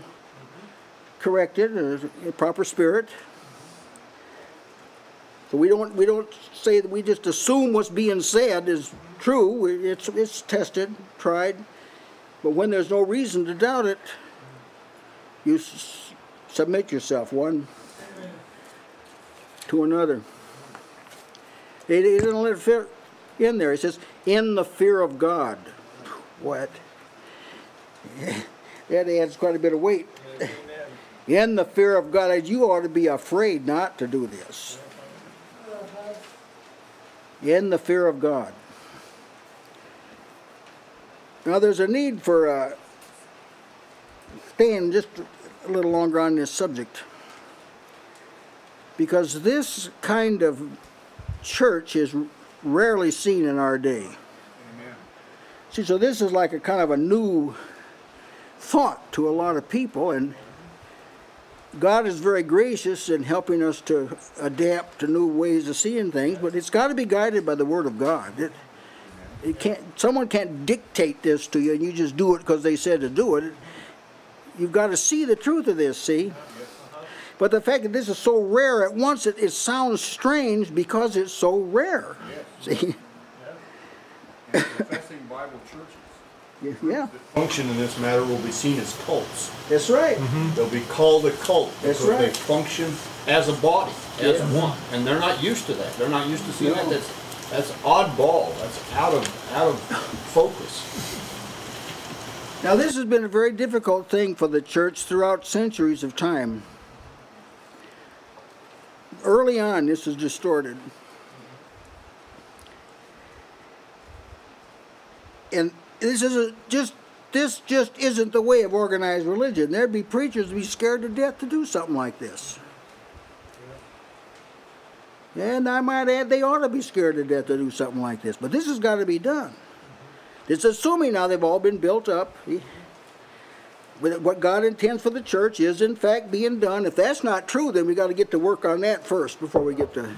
correct it in a proper spirit. So we don't we don't say that we just assume what's being said is true. It's it's tested, tried, but when there's no reason to doubt it, you s- submit yourself one to another. He, he doesn't let it fit in there. He says, "In the fear of God." What? that adds quite a bit of weight. In the fear of God, you ought to be afraid not to do this. In the fear of God. Now, there's a need for uh, staying just a little longer on this subject because this kind of church is rarely seen in our day. See, so this is like a kind of a new thought to a lot of people, and God is very gracious in helping us to adapt to new ways of seeing things, but it's got to be guided by the Word of God. It, it can't. Someone can't dictate this to you, and you just do it because they said to do it. You've got to see the truth of this. See. But the fact that this is so rare, at once it, it sounds strange because it's so rare. See? And professing Bible churches Yeah, that function in this matter will be seen as cults. that's right. Mm-hmm. They'll be called a cult That's because they right. function as a body, as Yeah. one, and they're not used to that. They're not used to seeing that. That's that's oddball. That's out of out of focus. Now, this has been a very difficult thing for the church throughout centuries of time. Early on, this is distorted. And this is a, just this just isn't the way of organized religion. There'd be preachers be scared to death to do something like this. And I might add, they ought to be scared to death to do something like this. But this has got to be done. It's assuming now they've all been built up. What God intends for the church is, in fact, being done. If that's not true, then we got to get to work on that first before we get to.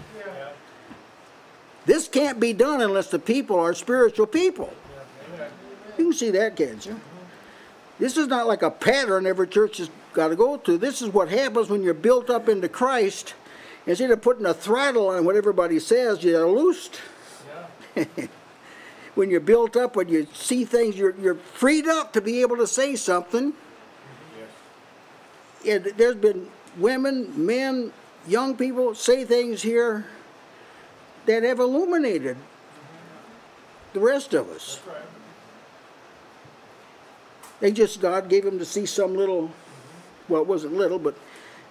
This can't be done unless the people are spiritual people. You can see that, can't you? This is not like a pattern every church has got to go through. This is what happens when you're built up into Christ. Instead of putting a throttle on what everybody says, you're loosed. when you're built up, when you see things, you're, you're freed up to be able to say something. And there's been women, men, young people say things here that have illuminated the rest of us. They just, God gave them to see some little, well, it wasn't little, but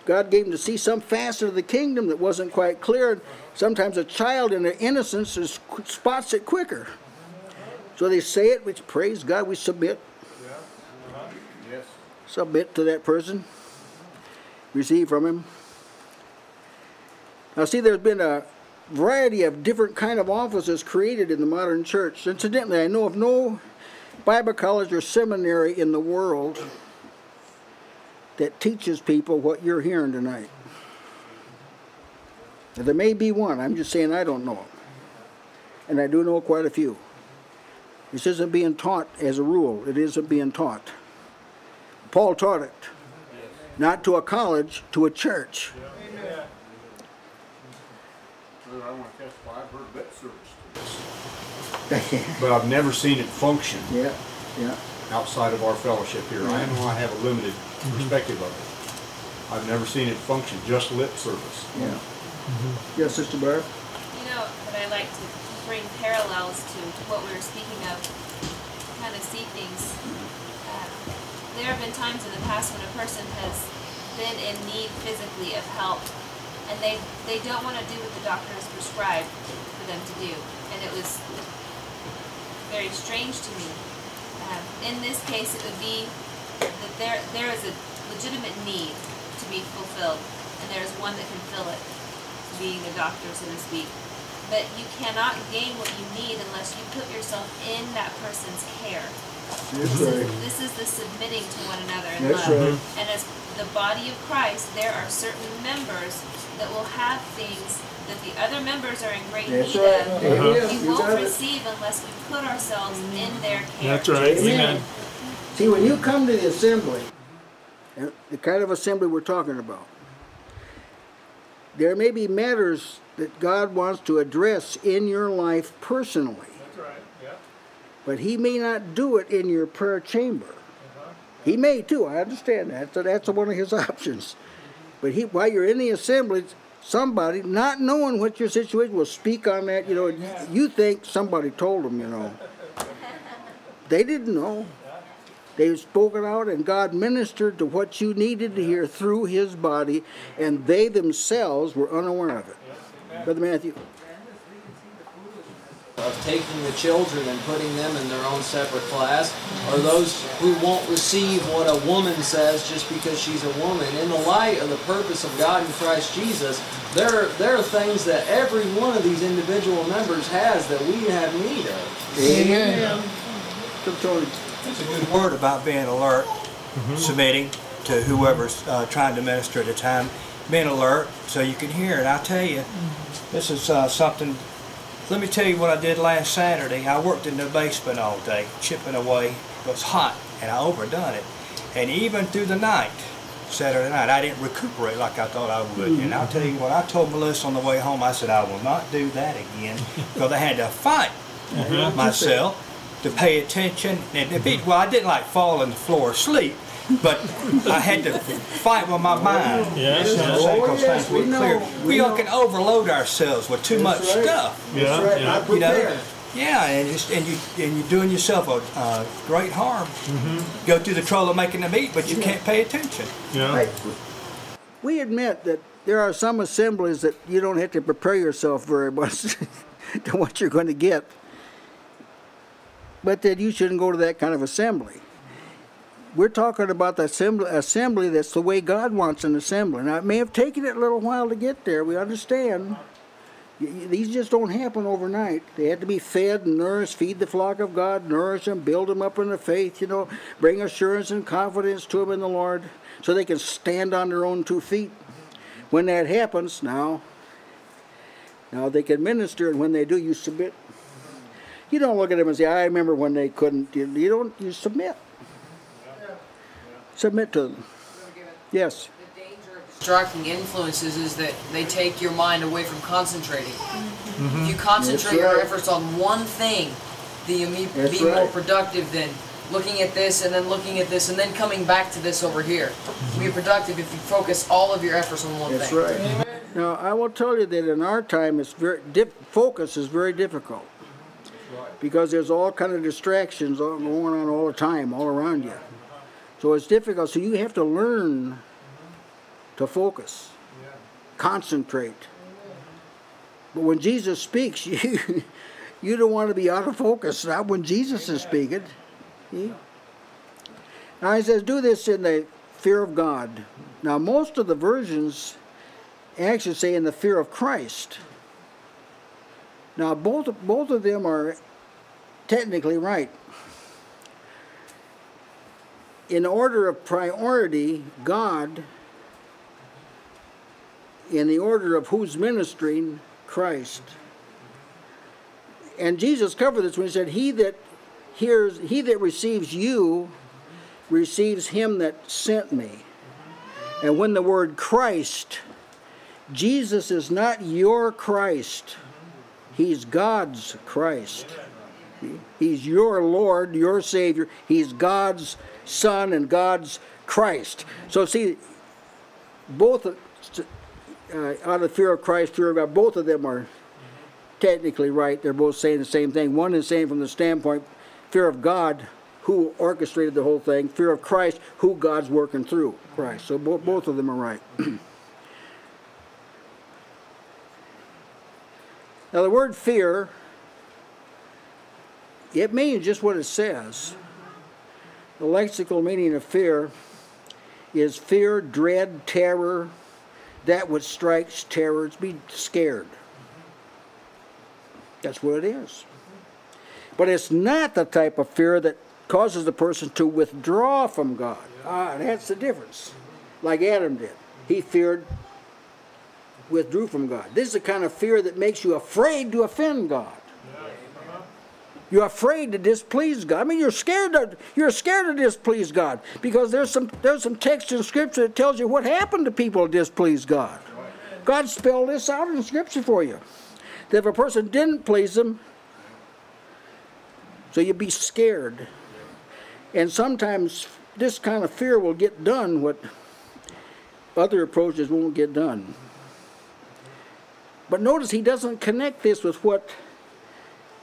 God gave them to see some facet of the kingdom that wasn't quite clear. Sometimes a child in their innocence is, spots it quicker. So they say it, which praise God, we submit. Submit to that person. Receive from him. Now see, there's been a variety of different kind of offices created in the modern church. Incidentally, I know of no Bible college or seminary in the world that teaches people what you're hearing tonight. Now, there may be one. I'm just saying I don't know. And I do know quite a few. This isn't being taught as a rule. It isn't being taught. Paul taught it. Not to a college, to a church. Brother, I want to testify. I've heard lip service to this, but I've never seen it function yeah, yeah. outside of our fellowship here. I know I have a limited perspective of it. I've never seen it function just lip service. Yeah. Yes, Sister Barb? You know, that I like to bring parallels to what we were speaking of, kind of see things. Uh, there have been times in the past when a person has been in need physically of help, and they they don't want to do what the doctor has prescribed for them to do, and it was very strange to me. Um, in this case, it would be that there there is a legitimate need to be fulfilled, and there is one that can fill it, being a doctor, so to speak. But you cannot gain what you need unless you put yourself in that person's care. This is, this is the submitting to one another in That's love. right. And as the body of Christ, there are certain members that will have things that the other members are in great That's need right. of. Amen. We You got won't it. receive unless we put ourselves in their care. That's right, Amen. amen. See, when you come to the assembly, and the kind of assembly we're talking about, there may be matters that God wants to address in your life personally. That's right, yeah. But he may not do it in your prayer chamber. Uh-huh. He may too, I understand that. So that's one of his options. But he while you're in the assembly, somebody, not knowing what your situation will speak on that, you know, you think somebody told them, you know. They didn't know. They spoke it out, and God ministered to what you needed to hear through His body, and they themselves were unaware of it. Brother Matthew. Of taking the children and putting them in their own separate class, or those who won't receive what a woman says just because she's a woman. In the light of the purpose of God in Christ Jesus, there are, there are things that every one of these individual members has that we have need of. Amen. Come, Tony. It's a good word about being alert, submitting to whoever's uh, trying to minister at the time, being alert so you can hear it. I tell you, this is uh, something. Let me tell you what I did last Saturday. I worked in the basement all day, chipping away. It was hot, and I overdone it. And even through the night, Saturday night, I didn't recuperate like I thought I would. And I'll tell you what, I told Melissa on the way home, I said, I will not do that again because I had to fight uh-huh. myself to pay attention. And if it, well, I didn't like fall on the floor asleep, but I had to fight with my mind. Yes, You know what I'm yes. Oh, yes, things were we know. clear. We We all can overload ourselves with too much right. stuff. Yeah, That's right. yeah. Not You know, yeah, and just and you and you're doing yourself a uh, great harm. Go through the trouble of making the meat, but you can't pay attention. Yeah, Right. We admit that there are some assemblies that you don't have to prepare yourself very much to what you're going to get, but that you shouldn't go to that kind of assembly. We're talking about the assembly, assembly that's the way God wants an assembly. Now, it may have taken it a little while to get there. We understand. These just don't happen overnight. They had to be fed and nourished, feed the flock of God, nourish them, build them up in the faith, you know, bring assurance and confidence to them in the Lord so they can stand on their own two feet. When that happens, now, now they can minister, and when they do, you submit. You don't look at them and say, I remember when they couldn't. You don't, you submit. Submit to them. Yes. The danger of distracting influences is that they take your mind away from concentrating. Mm-hmm. If you concentrate That's your efforts on one thing, then be, That's be more productive than looking at this and then looking at this and then coming back to this over here. You'll be productive if you focus all of your efforts on one That's thing. right. Now, I will tell you that in our time, it's very focus is very difficult because there's all kind of distractions going on all the time, all around you. So it's difficult. So you have to learn to focus, concentrate. But when Jesus speaks, you you don't want to be out of focus. Not when Jesus is speaking. See? Now he says, "Do this in the fear of God." Now most of the versions actually say in the fear of Christ. Now both both of them are technically right. In order of priority, God, in the order of who's ministering, Christ. And Jesus covered this when he said, He that hears, he that receives you receives him that sent me. And when the word Christ, Jesus is not your Christ, He's God's Christ. He's your Lord, your Savior. He's God's Son and God's Christ. So, see, both uh, out of fear of Christ, fear of God, both of them are technically right. They're both saying the same thing. One is saying from the standpoint, fear of God, who orchestrated the whole thing, fear of Christ, who God's working through Christ. So bo- both of them are right. now, the word fear, it means just what it says. The lexical meaning of fear is fear, dread, terror, that which strikes terror. It's be scared. That's what it is. But it's not the type of fear that causes the person to withdraw from God. Ah, that's the difference. Like Adam did. He feared, withdrew from God. This is the kind of fear that makes you afraid to offend God. You're afraid to displease God. I mean, you're scared to you're scared to displease God because there's some there's some text in Scripture that tells you what happened to people who displease God. God spelled this out in Scripture for you. That if a person didn't please Him, so you'd be scared. And sometimes this kind of fear will get done what other approaches won't get done. But notice he doesn't connect this with what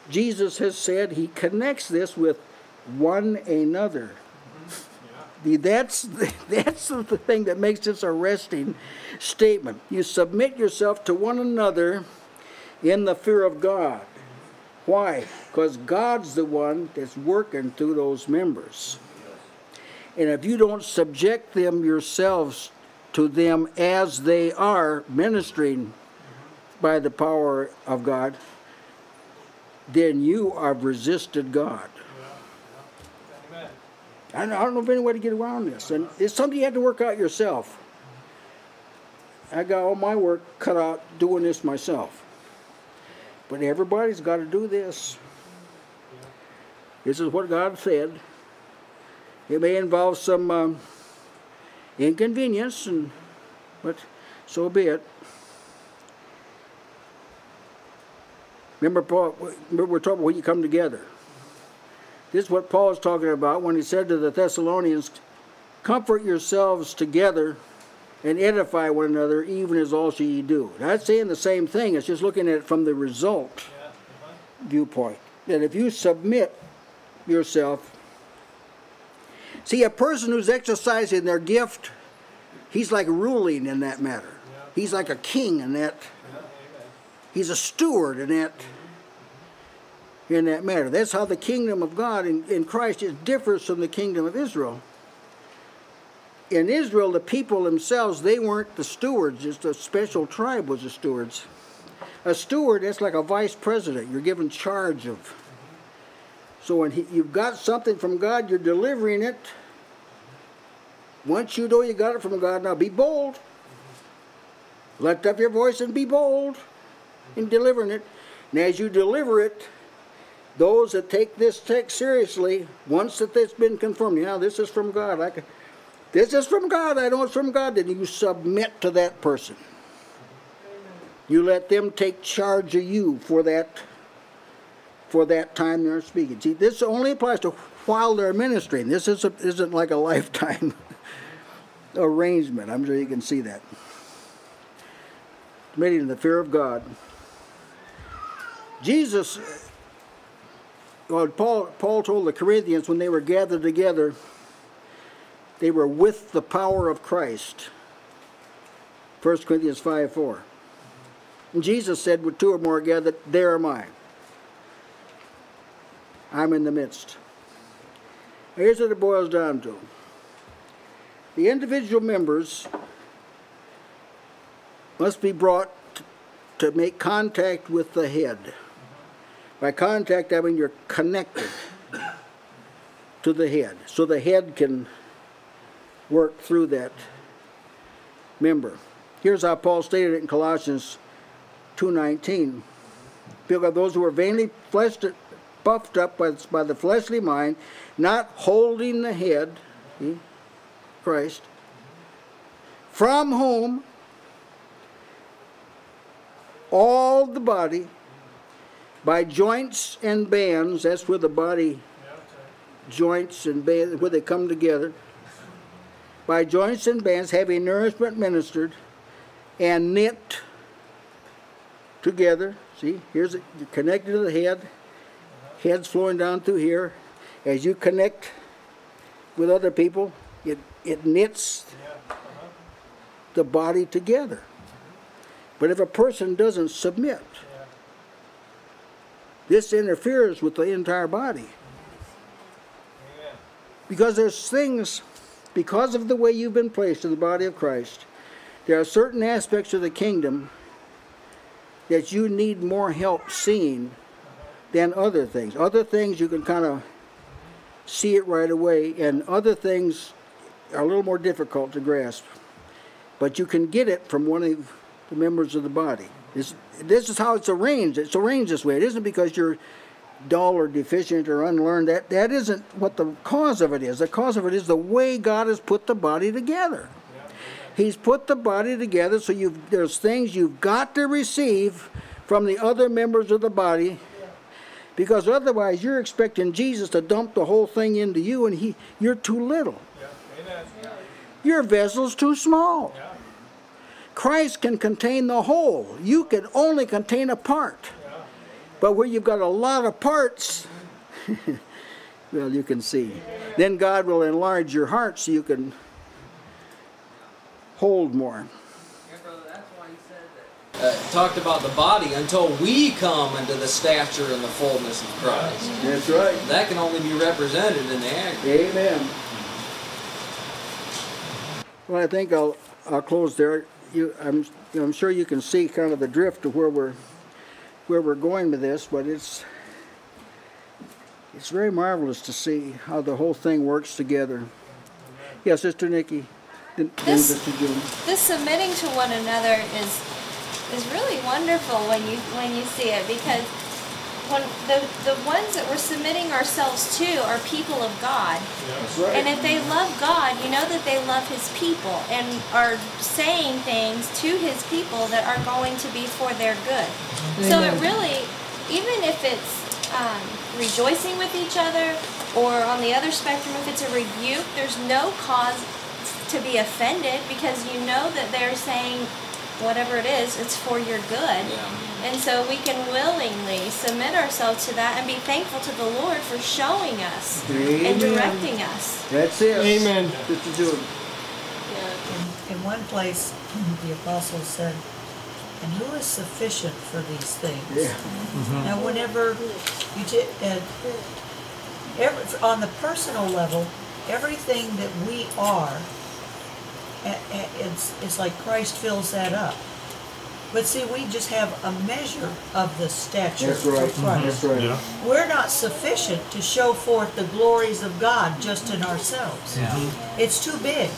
Jesus has said. He connects this with one another. Mm-hmm. The- That's, that's the thing that makes this arresting statement. You submit yourself to one another in the fear of God. Why? Because God's the one that's working through those members. And if you don't subject them yourselves to them as they are ministering mm-hmm. by the power of God, then you have resisted God. I don't, I don't know of any way to get around this. And it's something you have to work out yourself. I got all my work cut out doing this myself. But everybody's got to do this. This is what God said. It may involve some um, inconvenience, and but so be it. Remember, Paul. Remember, we're talking about when you come together. This is what Paul is talking about when he said to the Thessalonians, "Comfort yourselves together." and edify one another, even as also ye do. That's saying the same thing. It's just looking at it from the result viewpoint. That if you submit yourself, see, a person who's exercising their gift, he's like ruling in that matter. He's like a king in that. He's a steward in that. In that matter, that's how the kingdom of God in, in Christ is differs from the kingdom of Israel in Israel, the people themselves, they weren't the stewards, just a special tribe was the stewards. A steward, that's like a vice president. You're given charge of. So when he, you've got something from God, you're delivering it. Once you know you got it from God, now be bold. Lift up your voice and be bold in delivering it. And as you deliver it, those that take this text seriously, once that it's been confirmed, yeah, this is from God. I can, this is from God. I know it's from God. Then you submit to that person. You let them take charge of you for that for that time they're speaking. See, this only applies to while they're ministering. This is isn't like a lifetime arrangement. I'm sure you can see that. Committing the fear of God. Jesus, well, Paul, Paul told the Corinthians when they were gathered together, they were with the power of Christ. 1 Corinthians 5 4. And Jesus said, with two or more gathered, there am I. I'm in the midst. Here's what it boils down to. The individual members must be brought to make contact with the head. By contact, I mean you're connected to the head. So the head can work through that member. Here's how Paul stated it in Colossians 2.19. Because those who are vainly fleshed, puffed up by, by the fleshly mind, not holding the head, see, Christ, from whom all the body, by joints and bands, that's where the body joints and bands, where they come together, by joints and bands, having nourishment ministered, and knit together. See, here's it, connected to the head. Head's flowing down through here. As you connect with other people, it, it knits the body together. But if a person doesn't submit, this interferes with the entire body. Because there's things, because of the way you've been placed in the body of Christ, there are certain aspects of the kingdom that you need more help seeing than other things. Other things you can kind of see it right away, and other things are a little more difficult to grasp. But you can get it from one of the members of the body. This, this is how it's arranged. It's arranged this way. It isn't because you're dull or deficient or unlearned. That, that isn't what the cause of it is. The cause of it is the way God has put the body together. He's put the body together so you've, there's things you've got to receive from the other members of the body because otherwise you're expecting Jesus to dump the whole thing into you and he, you're too little. Your vessel's too small. Christ can contain the whole. You can only contain a part. But where you've got a lot of parts, well, you can see. Then God will enlarge your heart so you can hold more. Uh, talked about the body until we come into the stature and the fullness of Christ. That's right. That can only be represented in the aggregate. Amen. Well, I think I'll, I'll close there. You, I'm, I'm sure you can see kind of the drift of where we're, where we're going with this, but it's, it's very marvelous to see how the whole thing works together. Yeah, Sister Nikki. This- This submitting to one another is is really wonderful when you when you see it because when the the ones that we're submitting ourselves to are people of God. That's right. And if they love God, you know that they love His people and are saying things to His people that are going to be for their good. So it really, even if it's um, rejoicing with each other, or on the other spectrum, if it's a rebuke, there's no cause to be offended because you know that they're saying whatever it is, it's for your good. Yeah. And so we can willingly submit ourselves to that and be thankful to the Lord for showing us Amen. and directing us. That's it. Amen. Sister June. In one place, the apostle said, and who is sufficient for these things? Yeah. Now, whenever you did, uh, every, on the personal level, everything that we are, a- a- it's, it's like Christ fills that up. But see, we just have a measure of the stature That's of right. Christ. That's right. We're not sufficient to show forth the glories of God just in ourselves. Yeah. It's too big.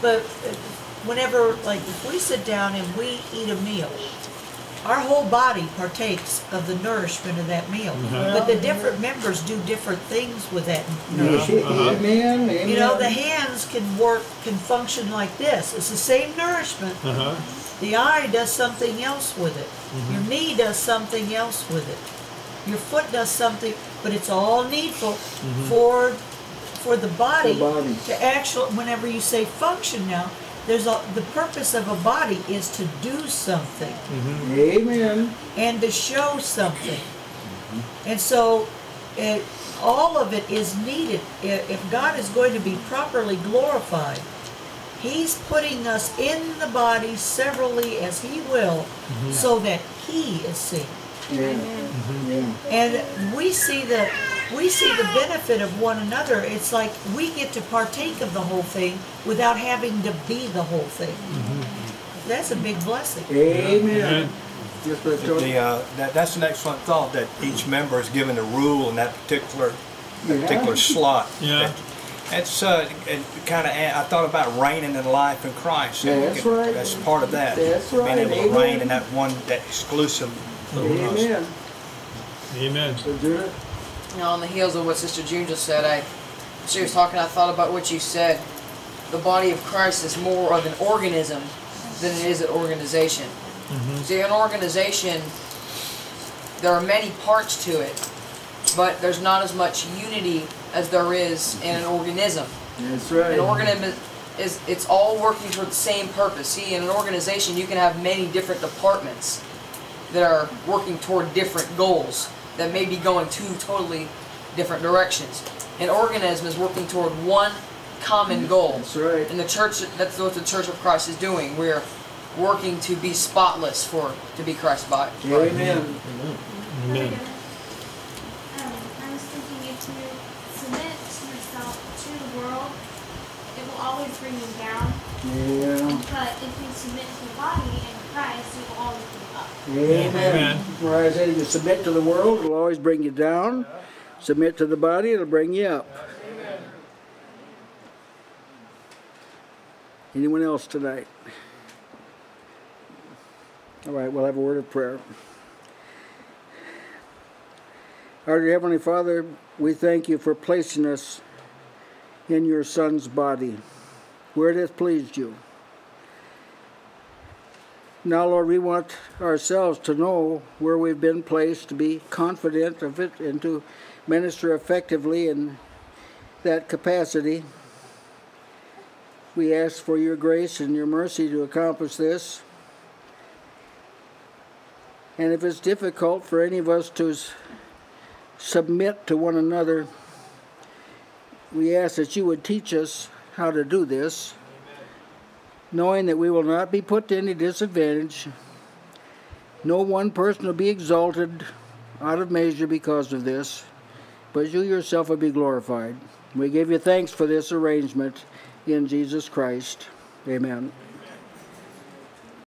But uh, whenever, like, if we sit down and we eat a meal, our whole body partakes of the nourishment of that meal. Uh-huh. But the different members do different things with that nourishment. Uh-huh. Amen. Amen. You know, the hands can work, can function like this. It's the same nourishment. Uh-huh. The eye does something else with it. Mm-hmm. Your knee does something else with it. Your foot does something, but it's all needful mm-hmm. for for the body, The body. to actual. Whenever you say function now, there's a the purpose of a body is to do something mm-hmm. Amen. and to show something. And so it, all of it is needed. If God is going to be properly glorified, He's putting us in the body severally as He will mm-hmm. so that He is seen. Yeah. Yeah. And we see the we see the benefit of one another. It's like we get to partake of the whole thing without having to be the whole thing. That's a big blessing. Amen. Yes, Brother The, uh, that, that's an excellent thought, that each member is given a rule in that particular, that particular slot. Yeah. That- That's, uh, and kind of, I thought about reigning in life in Christ. and That's could- right. That's part of that. That's right. Being able to Amen. reign in that one, that exclusive little trust. Amen. Amen. Sister Judith? Now, on the heels of what Sister June just said, I, she was talking, I thought about what you said. The body of Christ is more of an organism than it is an organization. Mm-hmm. See, an organization, there are many parts to it, but there's not as much unity as there is in an organism. That's right. An organism, is it's all working for the same purpose. See, in an organization, you can have many different departments that are working toward different goals that may be going two totally different directions. An organism is working toward one common goal. That's right. And the church, that's what the Church of Christ is doing. We're working to be spotless for, to be Christ's body. Amen. Amen. Um, I was thinking if you submit yourself to the world, it will always bring you down. Yeah. But if you submit to the body and Christ, it will always bring you up. Amen. Amen. Where I said, you submit to the world, it'll always bring you down. Submit to the body, it'll bring you up. Amen. Anyone else tonight? All right, we'll have a word of prayer. Our dear Heavenly Father, we thank you for placing us in your Son's body, where it has pleased you. Now, Lord, we want ourselves to know where we've been placed, to be confident of it, and to minister effectively in that capacity. We ask for your grace and your mercy to accomplish this. And if it's difficult for any of us to submit to one another, we ask that you would teach us how to do this knowing that we will not be put to any disadvantage. No one person will be exalted out of measure because of this, but you yourself will be glorified. We give you thanks for this arrangement in Jesus Christ. Amen.